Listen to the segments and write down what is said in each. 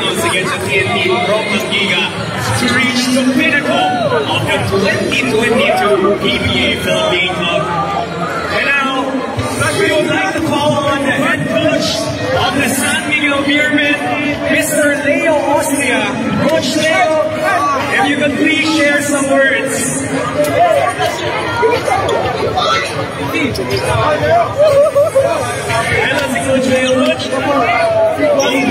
Finals against the TNT Tropang Giga to reach the pinnacle of the 2022 PBA Philippine Cup. And now, we would like to call on the head coach of the San Miguel Beermen, Mr. Leo Austria. Coach Leo, if you could please share some words Coach Leo. Coach, I'll give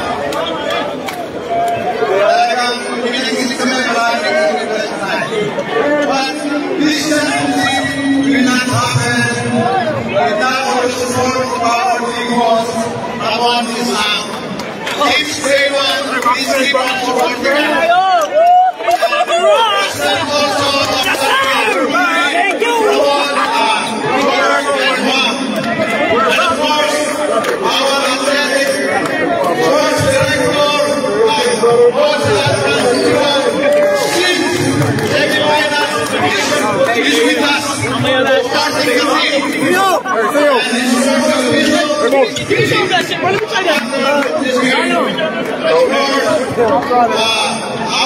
pinipilit kami marami ng best time. But this championship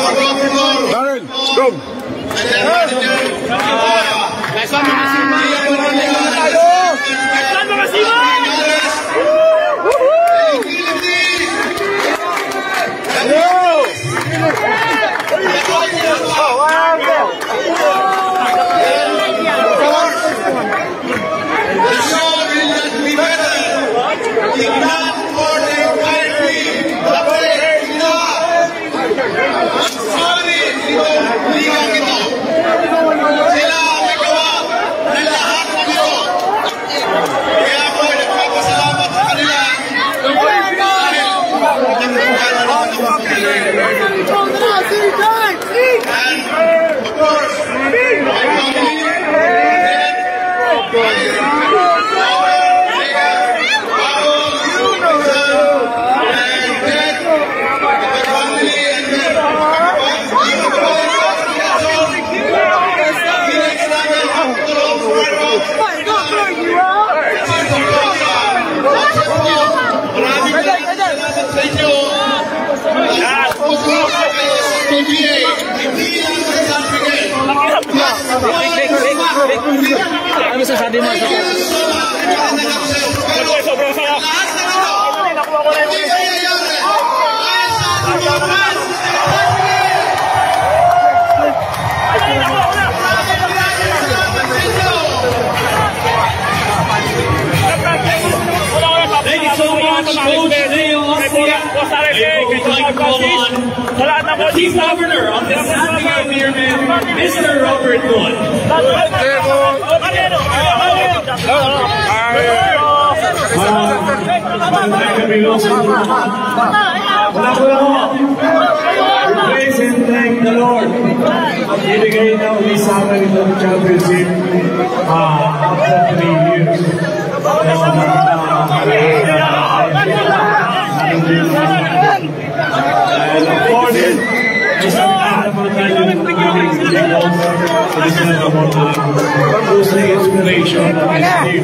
Darren, go. Kaisang mengasih. Kaisang mengasih. Coach Leo Austria. I would like to call on the Chief Governor San Miguel Beermen, Mr. Robert Non. Praise and thank the Lord. Ibigay na uli sa akin itong championship after three years. Kaya And of course, isang naman tayo ng aming Pilipinos. Isang naman who's the inspiration of this team.